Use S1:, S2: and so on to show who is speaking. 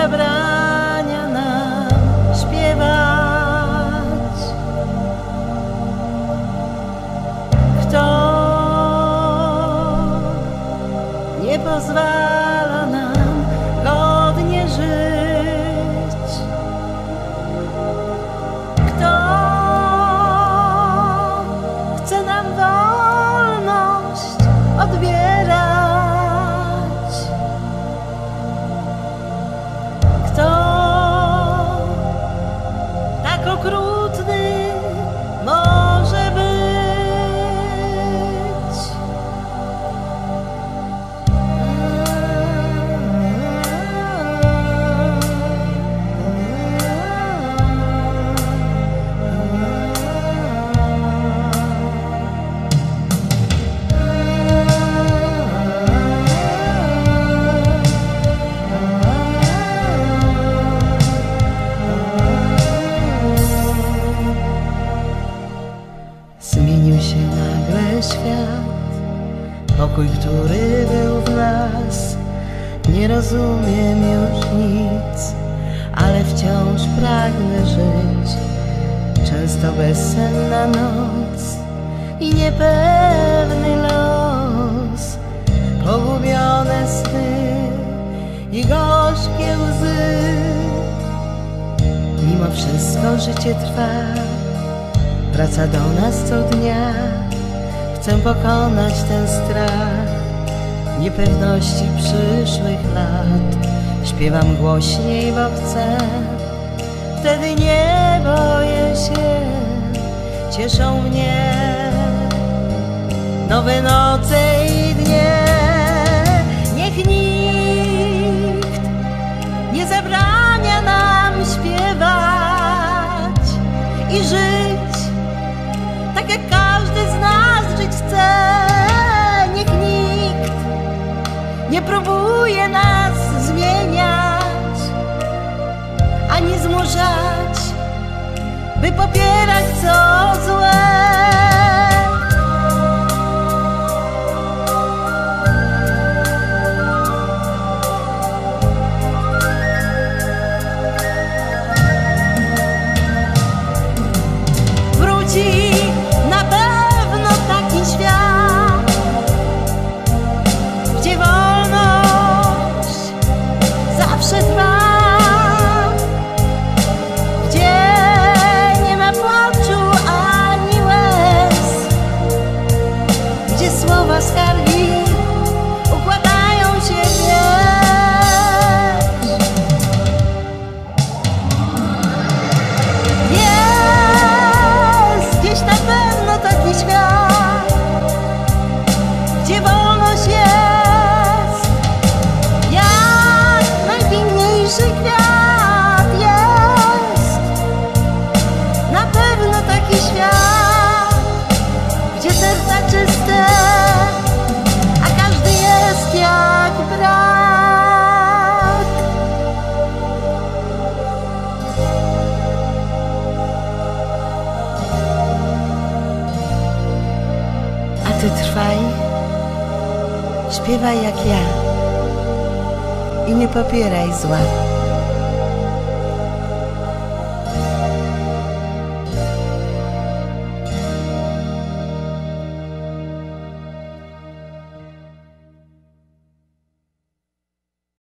S1: zabrania nam śpiewać. Kto nie pozwala pokój, który był w nas. Nie rozumiem już nic, ale wciąż pragnę żyć. Często bezsenna noc i niepewny los, pogubione sny i gorzkie łzy. Mimo wszystko życie trwa wraca do nas co dnia. Chcę pokonać ten strach niepewności przyszłych lat. Śpiewam głośniej, bo chcę, wtedy nie boję się, cieszą mnie nowe noce i dnie. Niech nikt nie zabrania nam śpiewać i żyć tak jak każdy nie próbuje nas zmieniać, ani zmuszać, by popierać ty trwaj, śpiewaj jak ja i nie popieraj zła.